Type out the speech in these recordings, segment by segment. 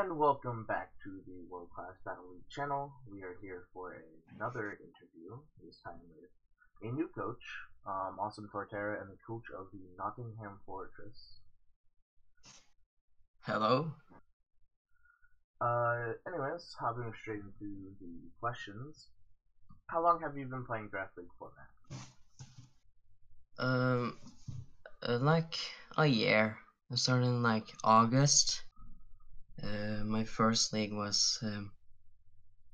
And welcome back to the World Class Battle League channel. We are here for another interview, this time with a new coach, um, AwesomeTorterra, and the coach of the Nottingham Forretress. Hello. Uh, anyways, hopping straight into the questions. How long have you been playing Draft League for, Matt? Um, uh, like a year. I started in like August. Uh, my first league was um,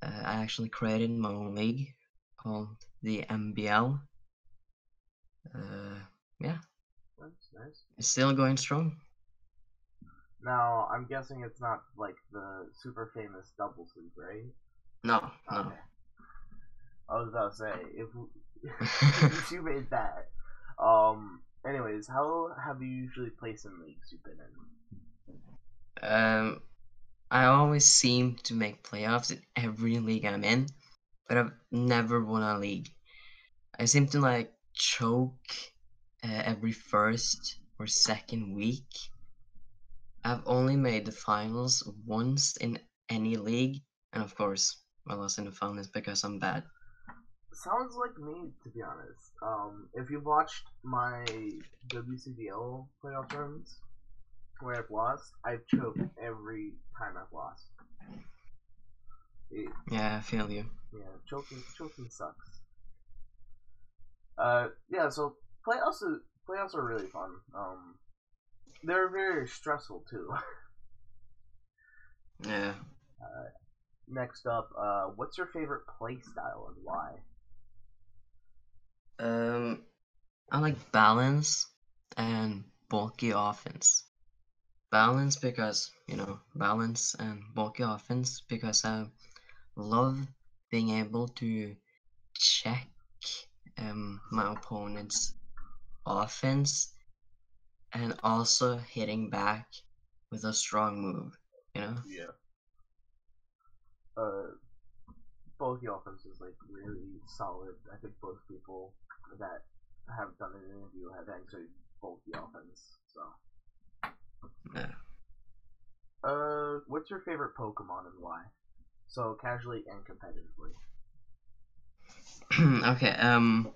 uh, I actually created my own league called the MBL. Uh, yeah, That's nice. it's still going strong. Now, I'm guessing it's not like the super famous doubles league, right? No, no. I was about to say, if, if you made that. Um, anyways, how have you usually placed in leagues you've been in? Um, I always seem to make playoffs in every league I'm in, but I've never won a league. I seem to like choke uh, every first or second week. I've only made the finals once in any league, and of course, I lost in the finals because I'm bad. Sounds like me, to be honest. Um, if you've watched my WCDL playoff runs where I've lost, I've choked every time I've lost. It, Yeah, I feel you. yeah, choking choking sucks. Uh, yeah. So playoffs are, playoffs are really fun. Um, they're very stressful too. Yeah. Uh, Next up, uh, what's your favorite play style and why? Um, I like balance and bulky offense. Balance because, you know, balance and bulky offense because I love being able to check um, my opponent's offense and also hitting back with a strong move, you know? Yeah. Uh, bulky offense is like really solid. I think both people that have done an interview have answered bulky offense. So. Uh, what's your favorite Pokemon and why? So casually and competitively. okay, um,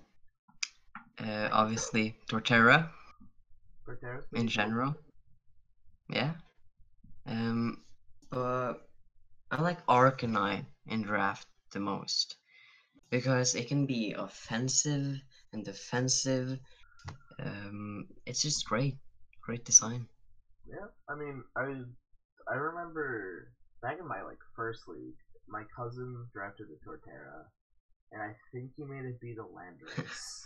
uh, obviously Torterra. Torterra's in general. Yeah. Um, but I like Arcanine in draft the most because it can be offensive and defensive. Um, it's just great, great design. Yeah, I mean, I I remember back in my like first league, my cousin drafted a Torterra, and I think he made it beat a Landorus,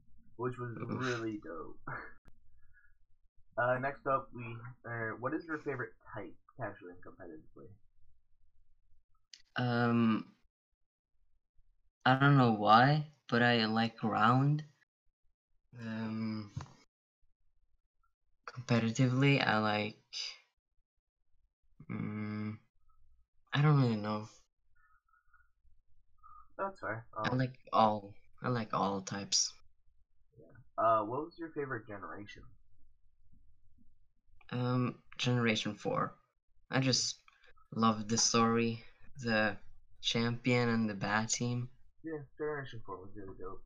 which was really dope. Uh, next up, we uh, what is your favorite type, casually and competitively? Um, I don't know why, but I like ground. Um, competitively, I like. Mm, I don't really know. That's fair. I Um, like all. I like all types. Yeah. uh, what was your favorite generation? Um, Generation Four. I just love the story, the champion and the bad team. Yeah, Generation Four was really dope.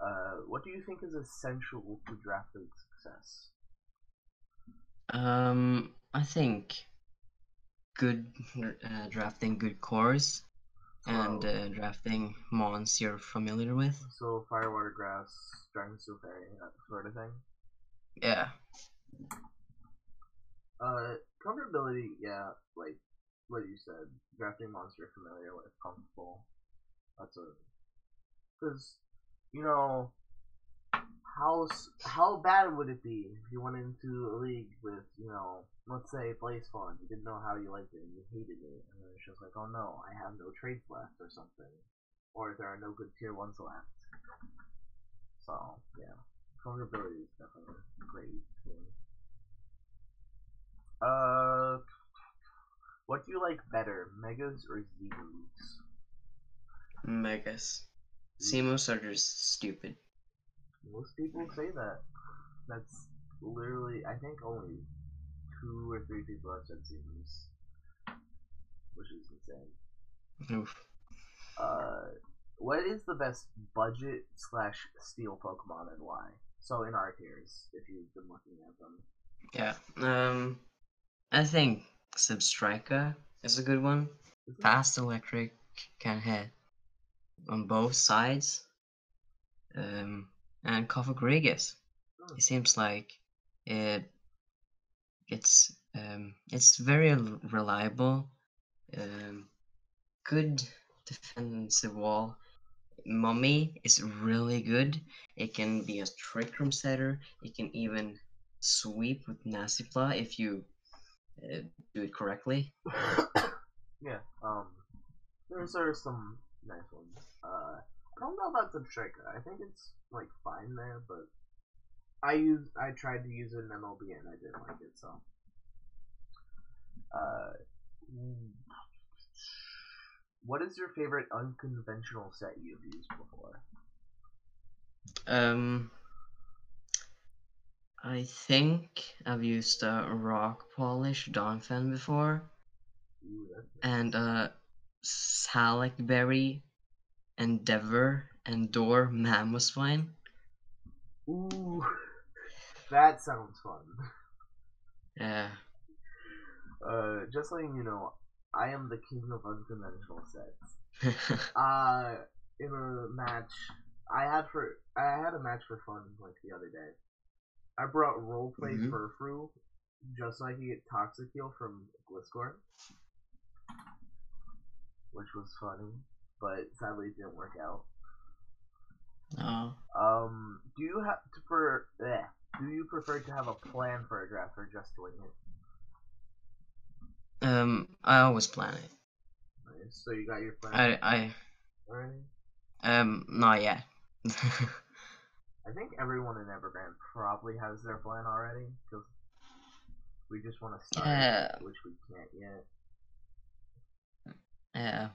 Uh, what do you think is essential to draft league success? Um, I think good uh, drafting good cores and uh, drafting mons you're familiar with. So firewater grass, dragon steel fairy, that sort of thing. Yeah. Uh, comfortability, yeah, like what you said, drafting monster you're familiar with, comfortable. That's a, because you know how how bad would it be if you went into a league with you know let's say Blaze Spawn, you didn't know how you liked it, and you hated it, and then it's just like oh no, I have no trades left or something, or there are no good tier ones left. So yeah, comfortability is definitely great. Uh, what do you like better, Megas or Zeus? Megas. Z-moves are just stupid. Most people say that. That's literally, I think, only two or three people have said seems, which is insane. Oof. Uh, what is the best budget slash steal Pokemon and why? So in our tiers, if you've been looking at them. Yeah. Um, I think Substriker is a good one. Fast electric can hit on both sides. Um, and Cofagrigus. Oh. It seems like it. It's um, it's very reliable. Um, good defensive wall. Mummy is really good. It can be a trick room setter. It can even sweep with Nasty Plot if you uh, do it correctly. yeah. Um, there's are some nice ones. Uh, I don't know about Substriker. I think it's like fine there, but I use I tried to use it in MLB and I didn't like it. So, uh, what is your favorite unconventional set you've used before? Um, I think I've used a rock polish Donphan before, Ooh, nice. and uh, Salac Berry, Endeavor, and Door Mammothspine. Ooh, that sounds fun. Yeah. Uh, just letting you know, I am the king of unconventional sets. Uh, in a match, I had for I had a match for fun like the other day. I brought roleplay Mhm. Furfrou just so I could get Toxic Heal from Gliscor, which was funny, but sadly it didn't work out. oh. Um, do you have to for eh, do you prefer to have a plan for a draft or just to wing it? Um, I always plan it. Nice. So you got your plan I, I, already? um, not yet. I think everyone in Evergrande probably has their plan already because we just want to start, Yeah. which we can't yet. yeah,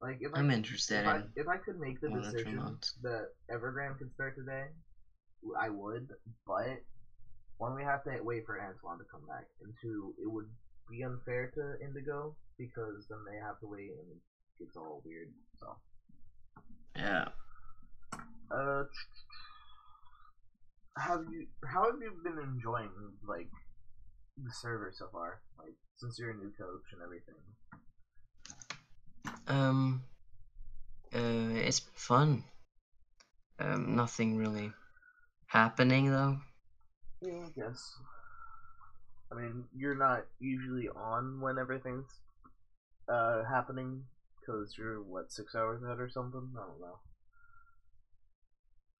Like if I I'm interested if I, in. if I could make the one of the decision that Evergrande could start today, I would. But one, we have to wait for Antoine to come back, and two, it would be unfair to Indigo because then they have to wait and it gets all weird. So, Yeah. uh, have you how have you been enjoying like the server so far? Like since you're a new coach and everything. Um, uh, it's fun. Um, nothing really happening though. Yeah, I guess. I mean, you're not usually on when everything's uh happening because you're what six hours ahead or something. I don't know.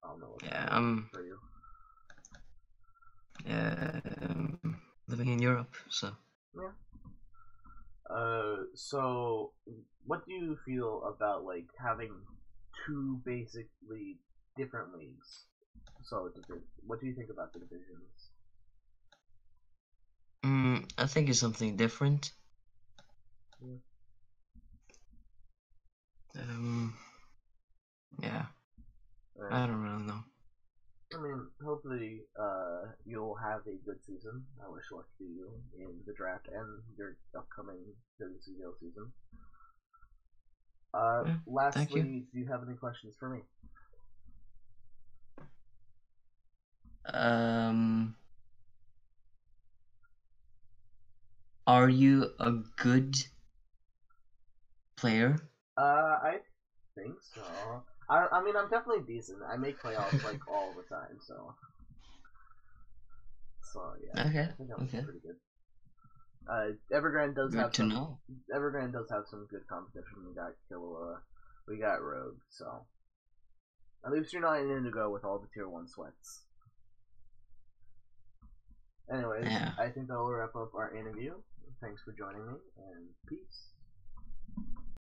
I don't know. Yeah, I'm for you. um, living in Europe, so Uh, so what do you feel about like having two basically different leagues? So, what do you think about the divisions? mm, I think it's something different. Yeah. Um, yeah, Uh, I don't really know. I mean, hopefully, uh, you'll have a good season. I wish luck to you in the draft and your upcoming WCBL season. Uh, Yeah, lastly, you. do you have any questions for me? Um, are you a good player? Uh, I think so. I, I mean, I'm definitely decent. I make playoffs like all the time, so. So yeah, Okay, I think I'm okay. pretty good. Uh, Evergrande does Good have to some. know. Evergrande does have some good competition. We got Killua, we got Rogue, so at least you're not in Indigo with all the tier one sweats. Anyways, Yeah. I think that will wrap up our interview. Thanks for joining me, and peace.